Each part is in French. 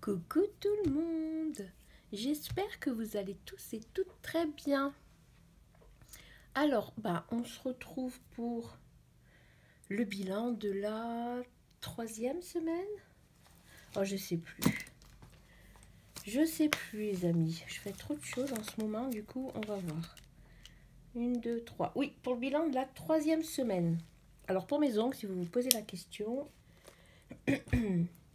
Coucou tout le monde J'espère que vous allez tous et toutes très bien. Alors, bah, on se retrouve pour le bilan de la troisième semaine Oh, je sais plus. Je sais plus, les amis. Je fais trop de choses en ce moment, du coup, on va voir. Une, deux, trois. Oui, pour le bilan de la troisième semaine. Alors, pour mes ongles, si vous vous posez la question,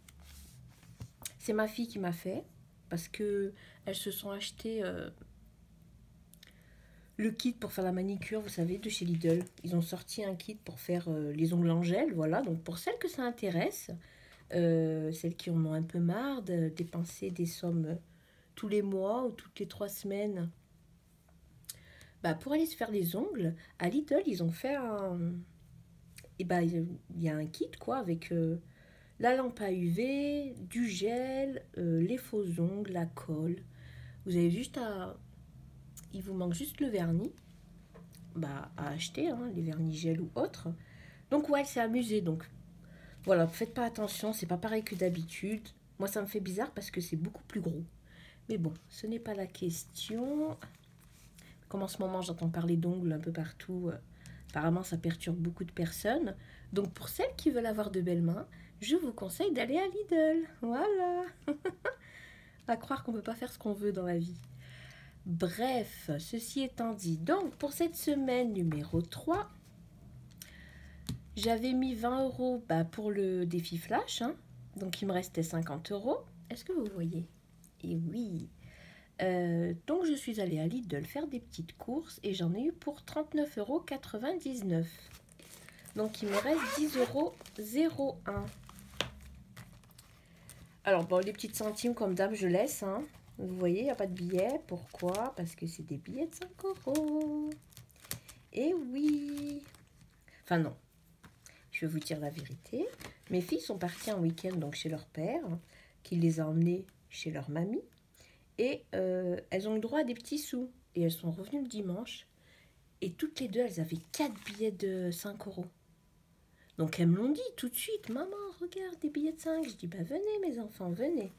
c'est ma fille qui m'a fait parce que elles se sont achetées euh, le kit pour faire la manicure, vous savez, de chez Lidl. Ils ont sorti un kit pour faire euh, les ongles en gel, voilà. Donc pour celles que ça intéresse, euh, celles qui en ont un peu marre de dépenser des sommes tous les mois ou toutes les trois semaines, bah, pour aller se faire les ongles, à Lidl, ils ont fait un... Et eh bah, il y a un kit, quoi, avec la lampe à UV, du gel, euh, les faux ongles, la colle. Vous avez juste à... Il vous manque juste le vernis bah, à acheter, hein, les vernis gel ou autres. Donc ouais, c'est amusé. Donc voilà, faites pas attention, c'est pas pareil que d'habitude. Moi, ça me fait bizarre parce que c'est beaucoup plus gros. Mais bon, ce n'est pas la question. Comme en ce moment, j'entends parler d'ongles un peu partout. Euh, apparemment, ça perturbe beaucoup de personnes. Donc pour celles qui veulent avoir de belles mains, je vous conseille d'aller à Lidl. Voilà. à croire qu'on ne peut pas faire ce qu'on veut dans la vie. Bref, ceci étant dit, donc pour cette semaine numéro 3, j'avais mis 20 euros bah, pour le défi flash. Hein. donc il me restait 50 euros. Est-ce que vous voyez? Et oui. Euh, donc je suis allée à Lidl faire des petites courses et j'en ai eu pour 39,99 euros. Donc il me reste 10 euros 01. Alors, bon, les petites centimes, comme d'hab, je laisse. Hein. Vous voyez, il n'y a pas de billets. Pourquoi? Parce que c'est des billets de 5 euros. Et oui. Enfin, non. Je vais vous dire la vérité. Mes filles sont parties en week-end chez leur père, qui les a emmenées chez leur mamie. Et euh, elles ont le droit à des petits sous. Et elles sont revenues le dimanche. Et toutes les deux, elles avaient 4 billets de 5 euros. Donc elles me l'ont dit tout de suite, maman, regarde des billets de 5. Je dis, bah venez mes enfants, venez.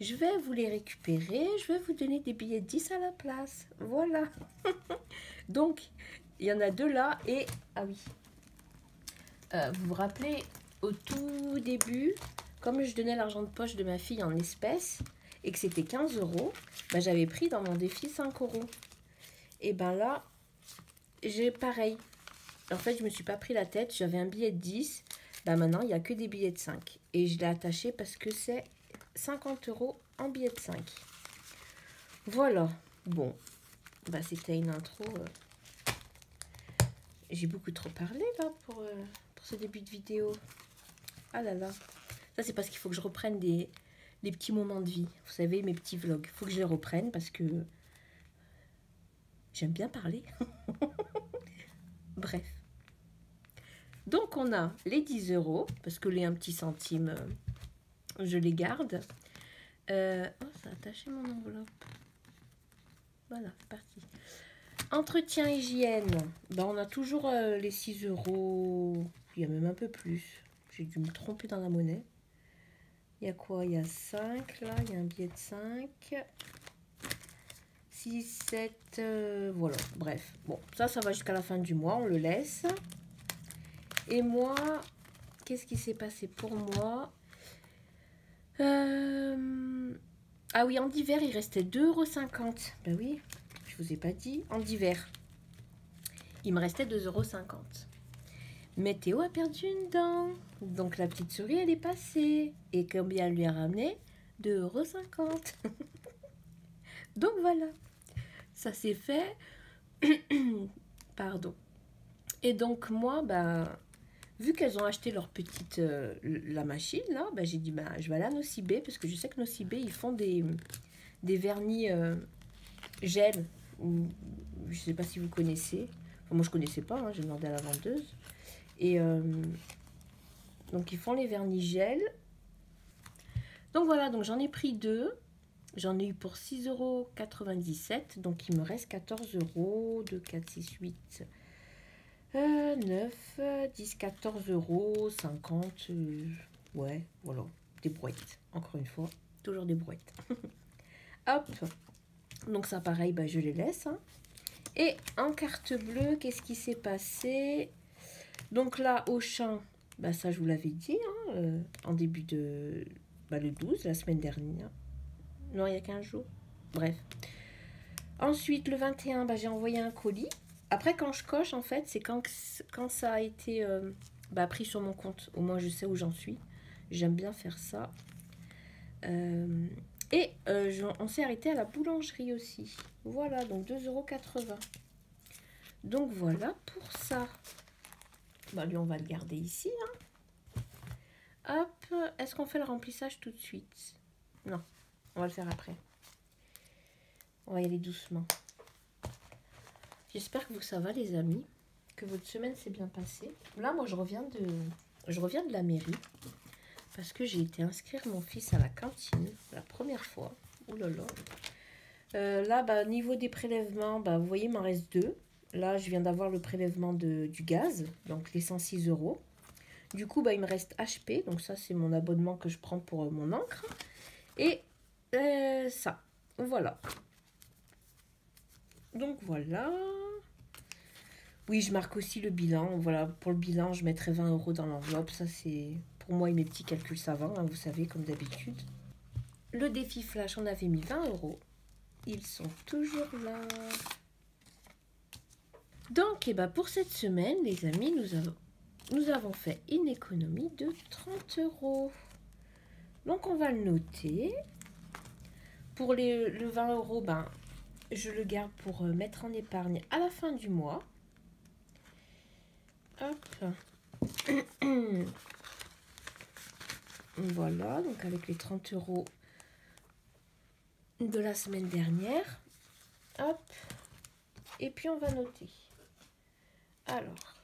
Je vais vous les récupérer, je vais vous donner des billets de 10 à la place. Voilà. Donc, il y en a deux là et... Ah oui. Euh, vous vous rappelez, au tout début, comme je donnais l'argent de poche de ma fille en espèces et que c'était 15 euros, bah, j'avais pris dans mon défi 5 euros. Et ben là, j'ai pareil. En fait, je me suis pas pris la tête. J'avais un billet de 10. Bah maintenant, il n'y a que des billets de 5. Et je l'ai attaché parce que c'est 50 euros en billet de 5. Voilà. Bon. Bah, c'était une intro. Euh. J'ai beaucoup trop parlé là pour, euh, pour ce début de vidéo. Ah là là. Ça, c'est parce qu'il faut que je reprenne des, des petits moments de vie. Vous savez, mes petits vlogs. Il faut que je les reprenne parce que j'aime bien parler. Bref. Donc, on a les 10 euros, parce que les 1 petit centime, euh, je les garde. Euh, oh, ça a attaché mon enveloppe. Voilà, c'est parti. Entretien hygiène. Ben, on a toujours euh, les 6 euros. Il y a même un peu plus. J'ai dû me tromper dans la monnaie. Il y a quoi? Il y a 5 là. Il y a un billet de 5. 6, 7, voilà, bref. Bon, ça, ça va jusqu'à la fin du mois, on le laisse. Et moi, qu'est-ce qui s'est passé pour moi euh, Ah oui, en hiver, il restait 2,50€. Ben oui, je vous ai pas dit. En hiver, il me restait 2,50€. Mais Théo a perdu une dent. Donc la petite souris, elle est passée. Et combien elle lui a ramené 2,50€. Donc voilà ça s'est fait. Pardon. Et donc moi, ben, vu qu'elles ont acheté leur petite euh, la machine là, ben, j'ai dit ben, je vais aller à Nocibé parce que je sais que Nocibé ils font des, des vernis euh, gel. Ou, je sais pas si vous connaissez. moi je connaissais pas, hein, j'ai demandé à la vendeuse. Et euh, donc ils font les vernis gel. Donc voilà, donc j'en ai pris deux. J'en ai eu pour 6,97 euros. Donc, il me reste 14 euros. 2, 4, 6, 8, 9, 10, 14 euros. 50. Euh, ouais, voilà. Des boîtes, encore une fois. Toujours des brouettes. Hop. Donc ça, pareil, bah, je les laisse. hein. Et en carte bleue, qu'est-ce qui s'est passé? Donc là, au champ, bah, ça, je vous l'avais dit, hein, euh, en début de... Bah, le 12, la semaine dernière. Non, il y a 15 jours? Bref. Ensuite, le 21, bah, j'ai envoyé un colis. Après, quand je coche, en fait, c'est quand, quand ça a été euh, bah, pris sur mon compte. Au moins, je sais où j'en suis. J'aime bien faire ça. Euh, et euh, on s'est arrêté à la boulangerie aussi. Voilà, donc 2,80€. Donc voilà pour ça. Bah, lui, on va le garder ici. hein. Hop, est-ce qu'on fait le remplissage tout de suite? Non, on va le faire après. On va y aller doucement. J'espère que vous ça va les amis, que votre semaine s'est bien passée. Là, moi, je reviens de, je reviens de la mairie parce que j'ai été inscrire mon fils à la cantine la première fois. Ouh là là. Euh, là, bah, niveau des prélèvements, bah, vous voyez, il m'en reste deux. Là, je viens d'avoir le prélèvement de, du gaz, donc les 106 euros. Du coup, bah, il me reste HP, donc ça, c'est mon abonnement que je prends pour euh, mon encre. Et euh, ça, voilà. Donc voilà. Oui, je marque aussi le bilan. Voilà, pour le bilan, je mettrai 20 euros dans l'enveloppe. Ça, c'est pour moi et mes petits calculs savants, hein, vous savez, comme d'habitude. Le défi flash, on avait mis 20 euros. Ils sont toujours là. Donc, eh ben, pour cette semaine, les amis, nous avons, nous avons fait une économie de 30 euros. Donc, on va le noter. Pour les, le 20 euros, ben, je le garde pour euh, mettre en épargne à la fin du mois. Hop. Voilà, donc avec les 30 euros de la semaine dernière. Hop. Et puis on va noter. Alors.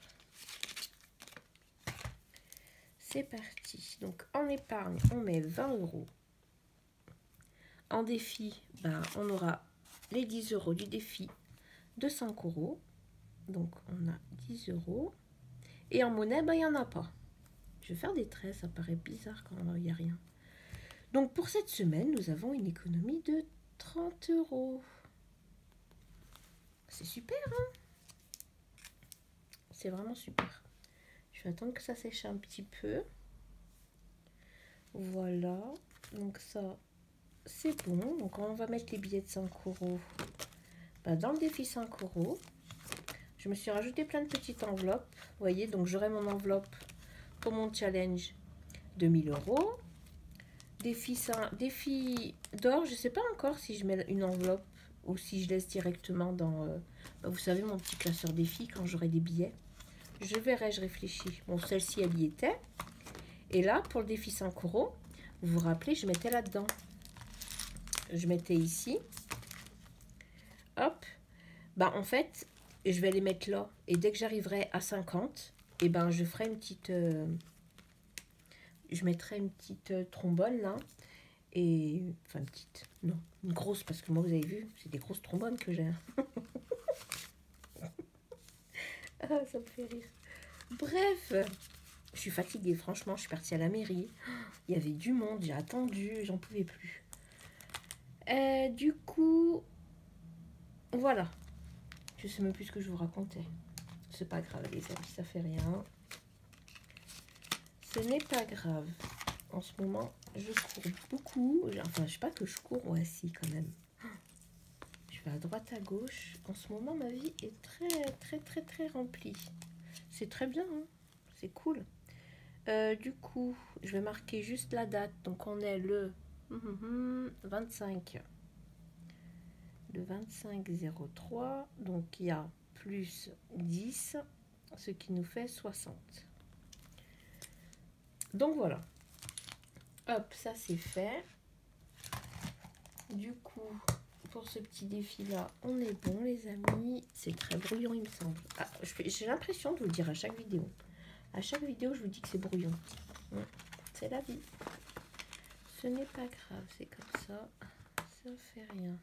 C'est parti. Donc en épargne, on met 20 euros. En défi, ben, on aura les 10 euros du défi de 5 euros. Donc on a 10 euros. Et en monnaie, ben, il n'y en a pas. Je vais faire des traits, ça paraît bizarre quand il n'y a rien. Donc pour cette semaine, nous avons une économie de 30 euros. C'est super, hein? C'est vraiment super. Je vais attendre que ça sèche un petit peu. Voilà. Donc ça, c'est bon. Donc on va mettre les billets de 5 euros bah, dans le défi 5 euros. Je me suis rajouté plein de petites enveloppes. Vous voyez, donc j'aurai mon enveloppe pour mon challenge de 1000 euros. Défi, défi d'or, je ne sais pas encore si je mets une enveloppe ou si je laisse directement dans, euh, bah, vous savez, mon petit classeur défi quand j'aurai des billets. Je verrai, je réfléchis. Bon, celle-ci, elle y était. Et là, pour le défi 5 euros, vous vous rappelez, je mettais là-dedans. Je mettais ici. Hop. Bah, en fait, je vais les mettre là. Et dès que j'arriverai à 50, et ben, je ferai une petite... euh, je mettrai une petite euh, trombone là. Et... Enfin, petite... Non, une grosse, parce que moi, vous avez vu, c'est des grosses trombones que j'ai. ah, ça me fait rire. Bref, je suis fatiguée, franchement, je suis partie à la mairie. Il y avait du monde, j'ai attendu, j'en pouvais plus. Euh, du coup, voilà. Je sais même plus ce que je vous racontais. C'est pas grave, les amis, ça fait rien. Ce n'est pas grave. En ce moment, je cours beaucoup. Enfin, je sais pas que je cours, ouais, si, quand même. Je vais à droite, à gauche. En ce moment, ma vie est très, très, très, très remplie. C'est très bien, hein. c'est cool. Euh, du coup, je vais marquer juste la date. Donc, on est le 25. Le 25-03. Donc, il y a plus 10, ce qui nous fait 60. Donc, voilà. Hop, ça c'est fait. Du coup, pour ce petit défi-là, on est bon, les amis. C'est très brouillon, il me semble. Ah, J'ai l'impression de vous le dire à chaque vidéo. À chaque vidéo, je vous dis que c'est brouillon. C'est la vie. Ce n'est pas grave, c'est comme ça. Ça fait rien.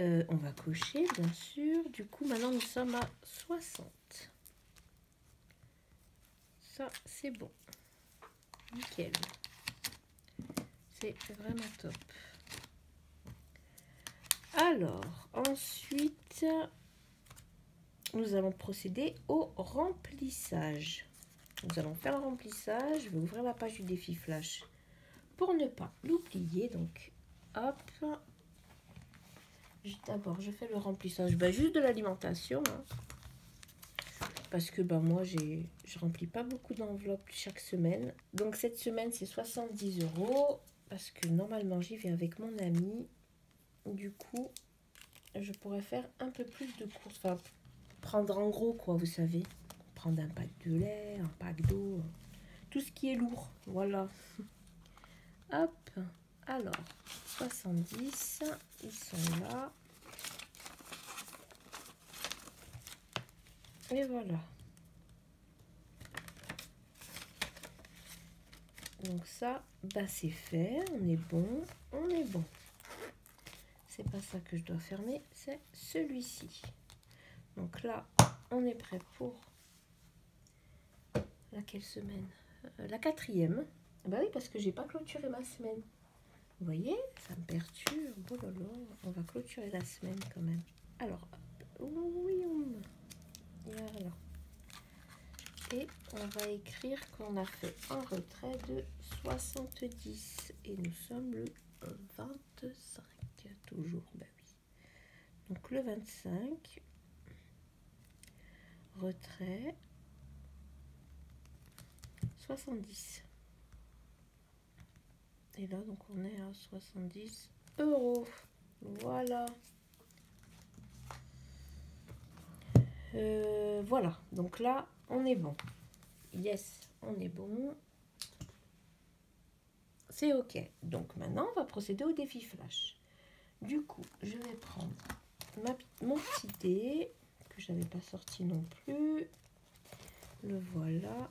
Euh, on va cocher, bien sûr. Du coup, maintenant, nous sommes à 60. Ça, c'est bon. Nickel. C'est vraiment top. Alors, ensuite, nous allons procéder au remplissage. Nous allons faire le remplissage. Je vais ouvrir la page du défi flash pour ne pas l'oublier. Donc, hop. D'abord, je fais le remplissage. Ben, juste de l'alimentation. Hein. parce que ben, moi, je remplis pas beaucoup d'enveloppes chaque semaine. Donc, cette semaine, c'est 70 euros. Parce que normalement, j'y vais avec mon ami. Du coup, je pourrais faire un peu plus de courses. Enfin, prendre en gros, quoi, vous savez. Prendre un pack de lait, un pack d'eau. Tout ce qui est lourd. Voilà. Hop. Alors, 70, ils sont là. Et voilà. Donc ça, bah c'est fait, on est bon, on est bon. C'est pas ça que je dois fermer, c'est celui-ci. Donc là, on est prêt pour laquelle semaine? Euh, La quatrième. Bah oui, parce que j'ai pas clôturé ma semaine. Vous voyez, ça me perturbe. Oh là là, on va clôturer la semaine quand même. Alors, oui, on... Et on va écrire qu'on a fait un retrait de 70. Et nous sommes le 25. Toujours, bah oui. Donc le 25, retrait 70. Et là, donc on est à 70 euros. Voilà. Euh, voilà, donc là, on est bon. Yes, on est bon. C'est OK. Donc maintenant, on va procéder au défi flash. Du coup, je vais prendre ma, mon petit dé, que je n'avais pas sorti non plus. Le voilà.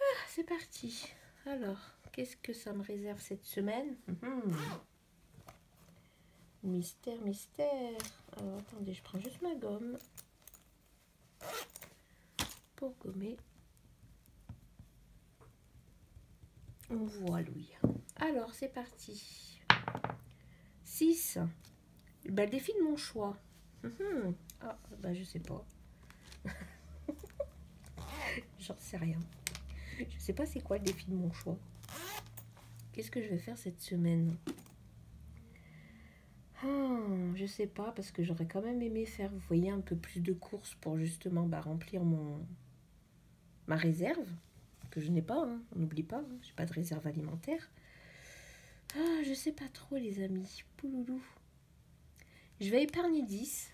Ah, c'est parti. Alors, qu'est-ce que ça me réserve cette semaine mhm. Mystère, mystère. Alors, attendez, je prends juste ma gomme pour gommer. On voit Louis. Alors, c'est parti. 6. Bah, défi de mon choix. Mhm. Ah, bah, je sais pas. J'en sais rien. Je sais pas c'est quoi le défi de mon choix. Qu'est-ce que je vais faire cette semaine? Ah, Je sais pas, parce que j'aurais quand même aimé faire, vous voyez, un peu plus de courses pour justement bah, remplir mon ma réserve, que je n'ai pas, hein. on n'oublie pas, hein. j'ai pas de réserve alimentaire. Ah, je sais pas trop, les amis. Pouloulou. Je vais épargner 10.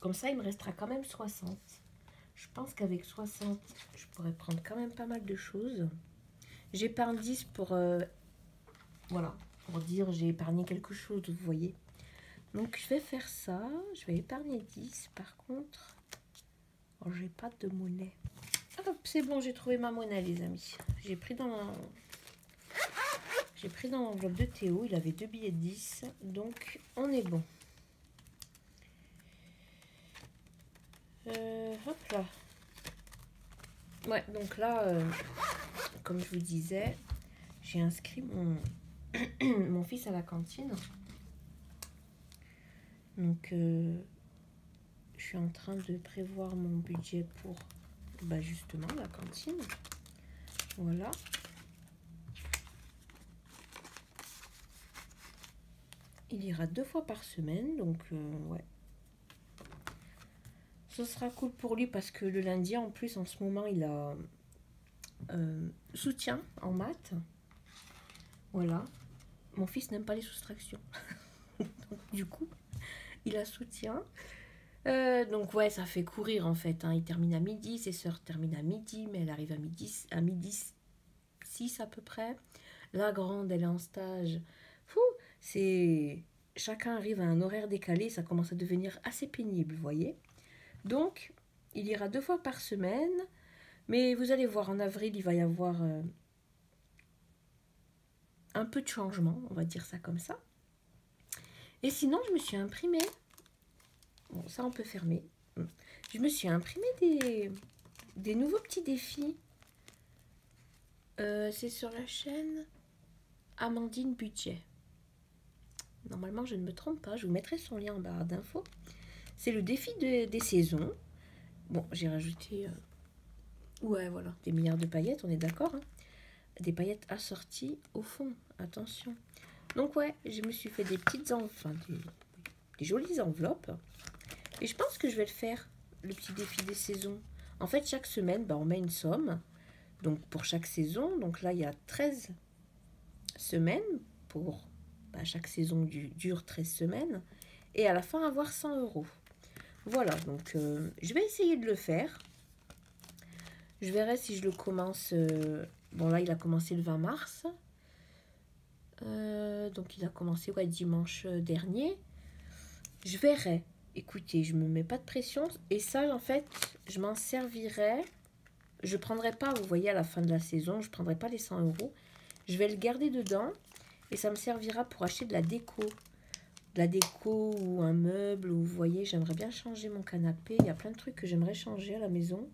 Comme ça, il me restera quand même 60. Je pense qu'avec 60, je pourrais prendre quand même pas mal de choses. J'épargne 10 pour... Euh, voilà, pour dire j'ai épargné quelque chose, vous voyez. Donc, je vais faire ça. Je vais épargner 10. Par contre, oh, j'ai pas de monnaie. c'est bon, j'ai trouvé ma monnaie, les amis. J'ai pris dans j'ai pris dans l'enveloppe de Théo, il avait deux billets de 10, donc on est bon. Euh, hop là. Ouais, donc là, euh, comme je vous disais, j'ai inscrit mon, mon fils à la cantine. Donc, euh, je suis en train de prévoir mon budget pour bah, justement la cantine. Voilà. Il ira deux fois par semaine, donc euh, ouais. Ce sera cool pour lui parce que le lundi, en plus, en ce moment, il a euh, soutien en maths. Voilà. Mon fils n'aime pas les soustractions. du coup, il a soutien. Euh, donc ouais, ça fait courir en fait. Hein. Il termine à midi, ses soeurs terminent à midi, mais elle arrive à midi, à midi 6 à peu près. La grande, elle est en stage. Fou, c'est chacun arrive à un horaire décalé, ça commence à devenir assez pénible, voyez. Donc, il ira deux fois par semaine, mais vous allez voir, en avril, il va y avoir euh, un peu de changement, on va dire ça comme ça. Et sinon, je me suis imprimé, bon, ça on peut fermer, je me suis imprimé des, nouveaux petits défis Euh, c'est sur la chaîne Amandine Budget. Normalement, je ne me trompe pas. Je vous mettrai son lien en barre d'infos. C'est le défi des saisons. Bon, j'ai rajouté... Euh, ouais, voilà. Des milliards de paillettes, on est d'accord. Hein. des paillettes assorties au fond. Attention. Donc ouais, je me suis fait des petites... Enfin, des, jolies enveloppes. Et je pense que je vais le faire, le petit défi des saisons. En fait, chaque semaine, bah, on met une somme. Donc pour chaque saison, donc là, il y a 13 semaines pour... Bah, chaque saison dure 13 semaines. Et à la fin, avoir 100 euros. Voilà, donc euh, je vais essayer de le faire. Je verrai si je le commence... Euh, bon, là, il a commencé le 20 mars. Euh, donc, il a commencé ouais, dimanche dernier. Je verrai. Écoutez, je me mets pas de pression. Et ça, en fait, je m'en servirai. Je prendrai pas, vous voyez, à la fin de la saison, je prendrai pas les 100 euros. Je vais le garder dedans. Et ça me servira pour acheter de la déco de la déco ou un meuble. Ou vous voyez, j'aimerais bien changer mon canapé. Il y a plein de trucs que j'aimerais changer à la maison.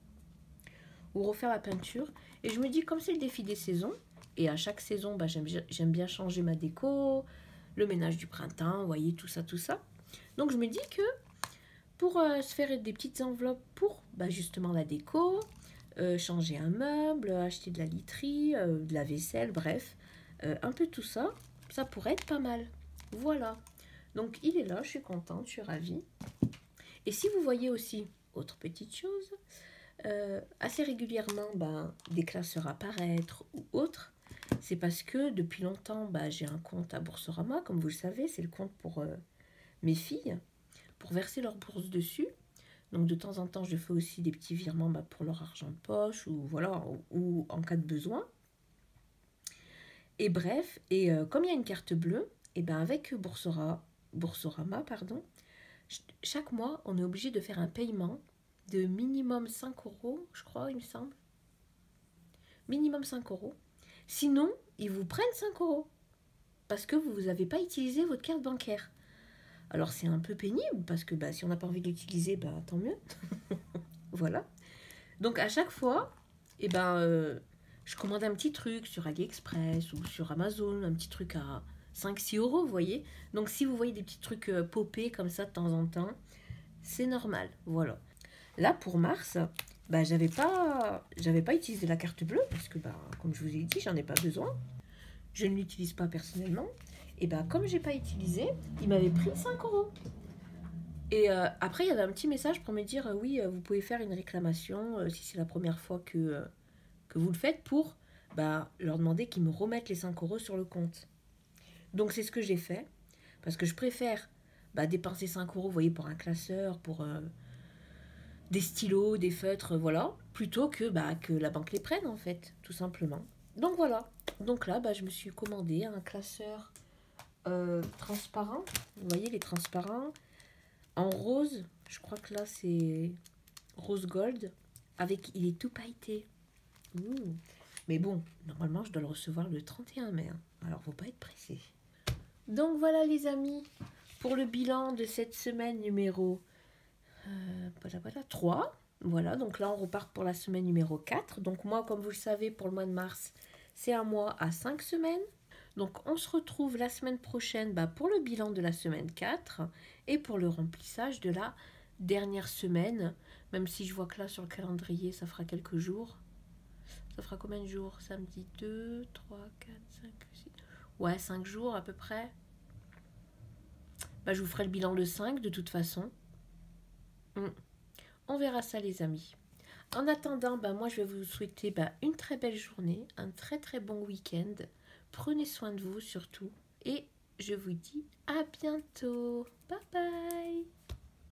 Ou refaire la peinture. Et je me dis, comme c'est le défi des saisons, et à chaque saison, bah, j'aime bien changer ma déco, le ménage du printemps, vous voyez, tout ça, tout ça. Donc je me dis que pour euh, se faire des petites enveloppes pour bah, justement la déco, euh, changer un meuble, acheter de la literie, euh, de la vaisselle, bref, un peu tout ça, ça pourrait être pas mal. Voilà. Donc il est là, je suis contente, je suis ravie. Et si vous voyez aussi, autre petite chose, euh, assez régulièrement ben, des classeurs apparaître ou autres, c'est parce que depuis longtemps, ben, j'ai un compte à Boursorama, comme vous le savez, c'est le compte pour euh, mes filles, pour verser leur bourse dessus. Donc de temps en temps, je fais aussi des petits virements ben, pour leur argent de poche ou voilà ou, en cas de besoin. Et bref, et euh, comme il y a une carte bleue, et ben avec Boursorama, Boursorama, pardon, chaque mois, on est obligé de faire un paiement de minimum 5 euros, je crois, il me semble. Minimum 5 euros. Sinon, ils vous prennent 5 euros. Parce que vous n'avez pas utilisé votre carte bancaire. Alors c'est un peu pénible parce que bah, si on n'a pas envie de l'utiliser, bah, tant mieux. voilà. Donc à chaque fois, eh ben, euh, je commande un petit truc sur AliExpress ou sur Amazon, un petit truc à 5-6 euros, vous voyez. Donc si vous voyez des petits trucs euh, popés comme ça de temps en temps, c'est normal, voilà. Là, pour mars, bah, j'avais pas, pas utilisé la carte bleue parce que, bah, comme je vous ai dit, j'en ai pas besoin. Je ne l'utilise pas personnellement. Et bah, comme j'ai pas utilisé, il m'avait pris 5 euros. Et euh, après, il y avait un petit message pour me dire, euh, oui, vous pouvez faire une réclamation si c'est la première fois que, que vous le faites pour bah, leur demander qu'ils me remettent les 5 euros sur le compte. Donc c'est ce que j'ai fait, parce que je préfère bah, dépenser 5 euros, vous voyez, pour un classeur, pour euh, des stylos, des feutres, voilà, plutôt que, bah, que la banque les prenne, en fait, tout simplement. Donc voilà, donc là, bah, je me suis commandé un classeur euh, transparent, vous voyez les transparents, en rose, je crois que là c'est rose gold, avec, il est tout pailleté. Mais bon, normalement je dois le recevoir le 31 mai, hein. alors faut pas être pressé. Donc voilà les amis, pour le bilan de cette semaine numéro euh, voilà, voilà, 3. Voilà, donc là on repart pour la semaine numéro 4. Donc moi, comme vous le savez, pour le mois de mars, c'est un mois à 5 semaines. Donc on se retrouve la semaine prochaine bah, pour le bilan de la semaine 4 et pour le remplissage de la dernière semaine. Même si je vois que là sur le calendrier, ça fera quelques jours. Ça fera combien de jours? Samedi 2, 3, 4, 5, 6 ouais, 5 jours à peu près. Bah, je vous ferai le bilan le 5 de toute façon. Hmm. On verra ça les amis. En attendant, bah, moi je vais vous souhaiter bah, une très belle journée, un très très bon week-end. Prenez soin de vous surtout. Et je vous dis à bientôt. Bye bye